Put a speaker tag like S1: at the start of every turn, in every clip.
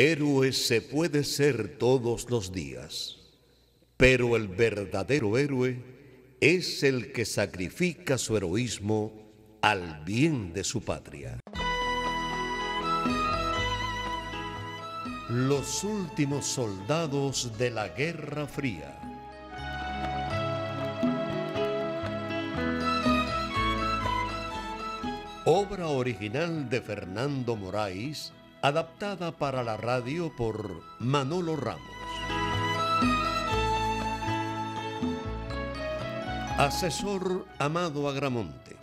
S1: Héroe se puede ser todos los días, pero el verdadero héroe es el que sacrifica su heroísmo al bien de su patria. Los últimos soldados de la Guerra Fría. Obra original de Fernando Moraes, adaptada para la radio por Manolo Ramos. Asesor Amado Agramonte.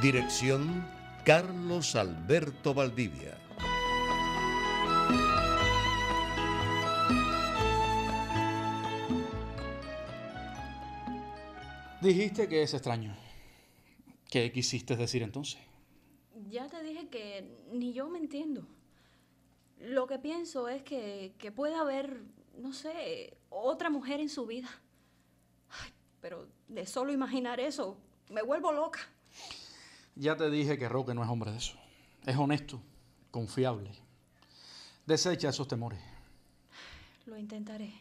S1: Dirección Carlos Alberto Valdivia.
S2: Dijiste que es extraño. ¿Qué quisiste decir entonces?
S3: Ya te dije que ni yo me entiendo. Lo que pienso es que, que puede haber, no sé, otra mujer en su vida. Ay, pero de solo imaginar eso, me vuelvo loca.
S2: Ya te dije que Roque no es hombre de eso. Es honesto, confiable. Desecha esos temores.
S3: Lo intentaré.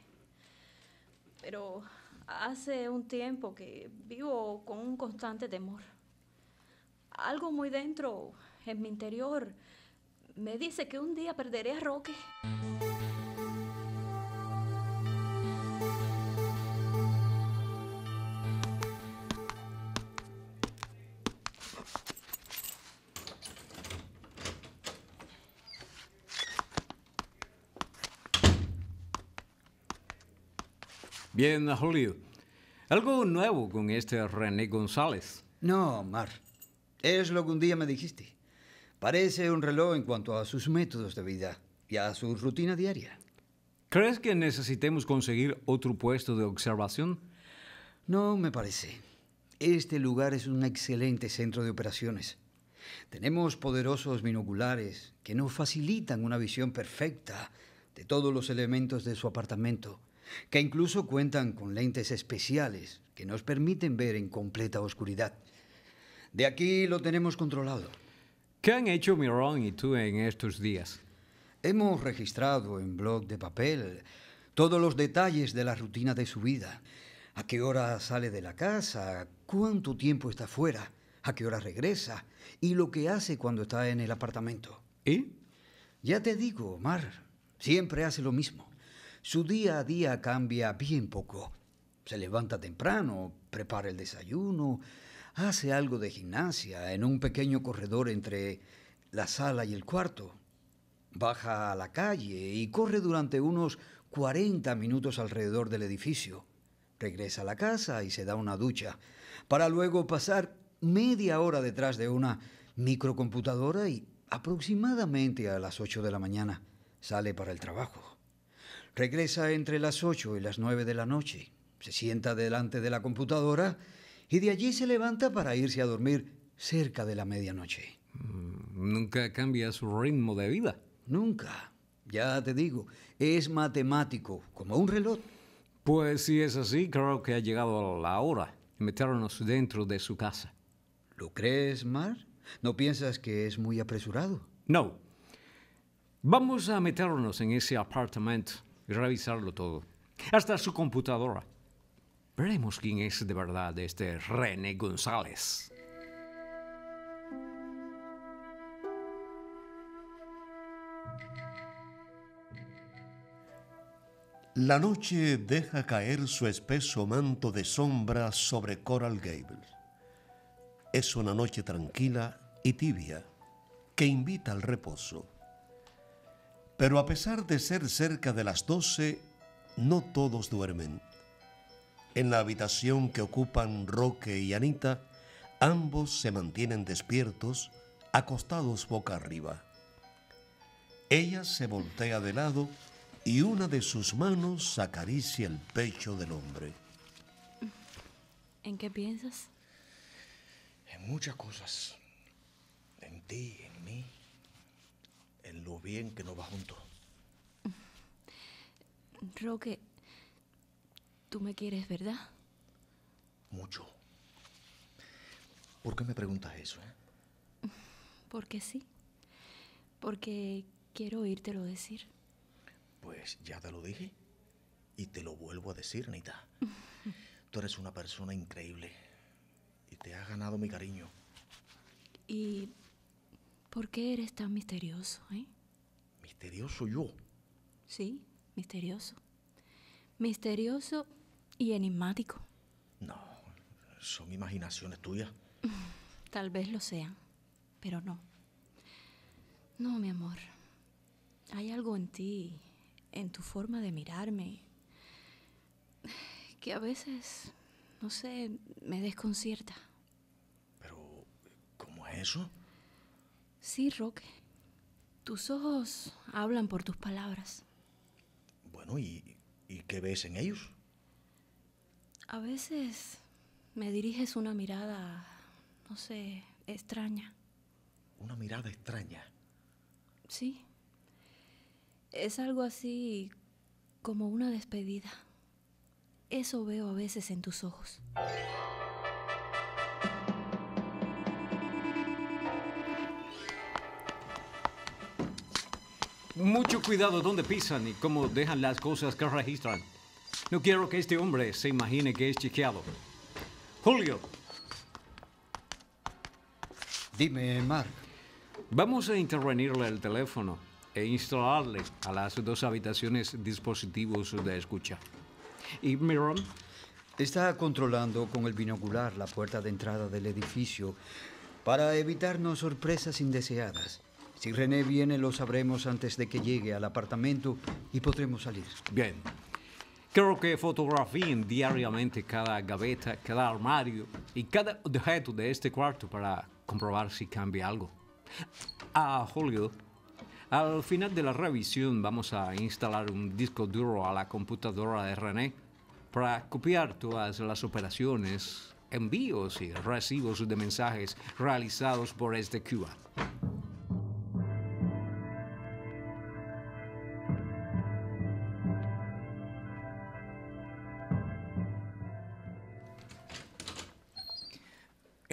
S3: Pero hace un tiempo que vivo con un constante temor. Algo muy dentro, en mi interior, me dice que un día perderé a Roque.
S4: Bien, Julio. Algo nuevo con este René González.
S5: No, Mar. Es lo que un día me dijiste. Parece un reloj en cuanto a sus métodos de vida y a su rutina diaria.
S4: ¿Crees que necesitemos conseguir otro puesto de observación?
S5: No me parece. Este lugar es un excelente centro de operaciones. Tenemos poderosos binoculares que nos facilitan una visión perfecta de todos los elementos de su apartamento que incluso cuentan con lentes especiales que nos permiten ver en completa oscuridad. De aquí lo tenemos controlado.
S4: ¿Qué han hecho Mirón y tú en estos días?
S5: Hemos registrado en blog de papel todos los detalles de la rutina de su vida. A qué hora sale de la casa, cuánto tiempo está fuera, a qué hora regresa y lo que hace cuando está en el apartamento.
S4: ¿Y?
S5: Ya te digo, Mar, siempre hace lo mismo. Su día a día cambia bien poco. Se levanta temprano, prepara el desayuno, hace algo de gimnasia en un pequeño corredor entre la sala y el cuarto. Baja a la calle y corre durante unos 40 minutos alrededor del edificio. Regresa a la casa y se da una ducha, para luego pasar media hora detrás de una microcomputadora y aproximadamente a las 8 de la mañana sale para el trabajo. Regresa entre las 8 y las 9 de la noche, se sienta delante de la computadora y de allí se levanta para irse a dormir cerca de la medianoche.
S4: Mm, ¿Nunca cambia su ritmo de vida?
S5: Nunca. Ya te digo, es matemático, como un reloj.
S4: Pues si es así, creo que ha llegado la hora de meternos dentro de su casa.
S5: ¿Lo crees, Mar? ¿No piensas que es muy apresurado?
S4: No. Vamos a meternos en ese apartamento y revisarlo todo. Hasta su computadora. Veremos quién es de verdad este René González.
S1: La noche deja caer su espeso manto de sombra sobre Coral Gables. Es una noche tranquila y tibia que invita al reposo. Pero a pesar de ser cerca de las doce, no todos duermen. En la habitación que ocupan Roque y Anita, ambos se mantienen despiertos, acostados boca arriba. Ella se voltea de lado y una de sus manos acaricia el pecho del hombre.
S3: ¿En qué piensas?
S6: En muchas cosas. En ti, en mí, en lo bien que nos va juntos.
S3: Roque, tú me quieres, ¿verdad?
S6: Mucho. ¿Por qué me preguntas eso? Eh?
S3: Porque sí. Porque quiero oírtelo decir.
S6: Pues ya te lo dije y te lo vuelvo a decir, Anita. Tú eres una persona increíble y te has ganado mi cariño.
S3: ¿Y por qué eres tan misterioso, eh?
S6: Misterioso yo.
S3: Sí, misterioso. Misterioso y enigmático.
S6: No, son imaginaciones tuyas.
S3: Tal vez lo sean, pero no. No, mi amor. Hay algo en ti, en tu forma de mirarme, que a veces, no sé, me desconcierta.
S6: Pero, ¿cómo es eso?
S3: Sí, Roque. Tus ojos hablan por tus palabras.
S6: Bueno, ¿y, y qué ves en ellos?
S3: A veces me diriges una mirada, no sé, extraña.
S6: Una mirada extraña.
S3: Sí. Es algo así como una despedida. Eso veo a veces en tus ojos.
S4: Mucho cuidado donde pisan y cómo dejan las cosas que registran. No quiero que este hombre se imagine que es chequeado. Julio,
S5: Dime, Mark.
S4: vamos a intervenirle el teléfono e instalarle a las dos habitaciones dispositivos de escucha. Y Miron,
S5: Está controlando con el binocular la puerta de entrada del edificio para evitarnos sorpresas indeseadas. Si René viene lo sabremos antes de que llegue al apartamento y podremos salir.
S4: bien. Quiero que fotografíen diariamente cada gaveta, cada armario y cada objeto de este cuarto para comprobar si cambia algo. Ah, Julio, al final de la revisión vamos a instalar un disco duro a la computadora de René para copiar todas las operaciones, envíos y recibos de mensajes realizados por este Cuba.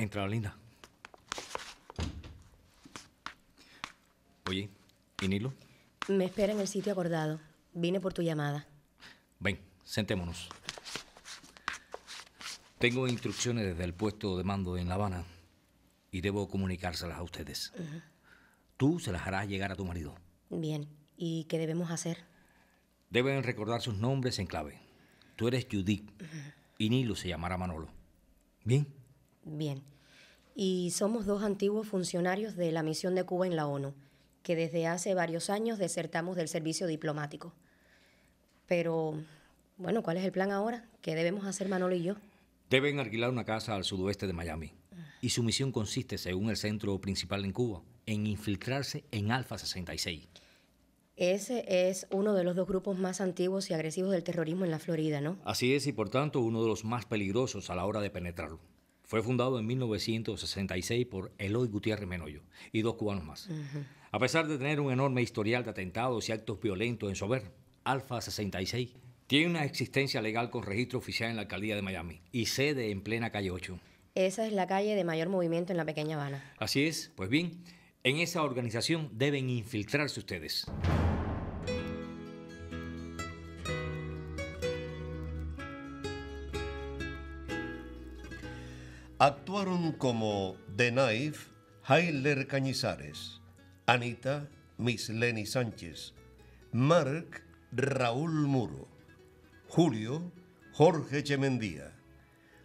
S7: Entra, linda. Oye, ¿y Nilo?
S8: Me espera en el sitio acordado. Vine por tu llamada.
S7: Ven, sentémonos. Tengo instrucciones desde el puesto de mando en La Habana y debo comunicárselas a ustedes. Tú se las harás llegar a tu marido.
S8: Bien. ¿Y qué debemos hacer?
S7: Deben recordar sus nombres en clave. Tú eres Judith y Nilo se llamará Manolo. ¿Bien?
S8: Bien. Y somos dos antiguos funcionarios de la misión de Cuba en la ONU, que desde hace varios años desertamos del servicio diplomático. Pero, bueno, ¿cuál es el plan ahora? ¿Qué debemos hacer Manolo y yo?
S7: Deben alquilar una casa al sudoeste de Miami. Y su misión consiste, según el centro principal en Cuba, en infiltrarse en Alfa 66.
S8: Ese es uno de los dos grupos más antiguos y agresivos del terrorismo en la Florida, ¿no?
S7: Así es, y por tanto uno de los más peligrosos a la hora de penetrarlo. Fue fundado en 1966 por Eloy Gutiérrez Menoyo y dos cubanos más. A pesar de tener un enorme historial de atentados y actos violentos en su haber, Alfa 66 tiene una existencia legal con registro oficial en la alcaldía de Miami y sede en plena calle 8.
S8: Esa es la calle de mayor movimiento en la pequeña Habana.
S7: Así es, pues bien, en esa organización deben infiltrarse ustedes.
S1: Actuaron como The Knife, Heiler Cañizares, Anita, Miss Lenny Sánchez, Mark, Raúl Muro, Julio, Jorge Chemendía,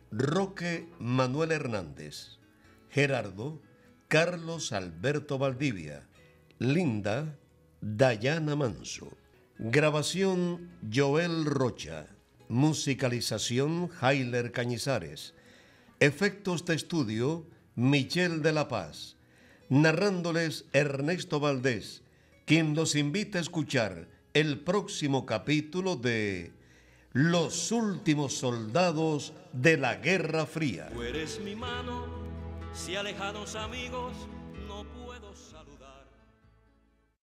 S1: Roque Manuel Hernández, Gerardo, Carlos Alberto Valdivia, Linda, Dayana Manso. Grabación Joel Rocha. Musicalización Heiler Cañizares. Efectos de estudio Michel de la Paz. Narrándoles Ernesto Valdés, quien los invita a escuchar el próximo capítulo de Los últimos soldados de la Guerra Fría.
S9: Tú eres mi mano, si alejados amigos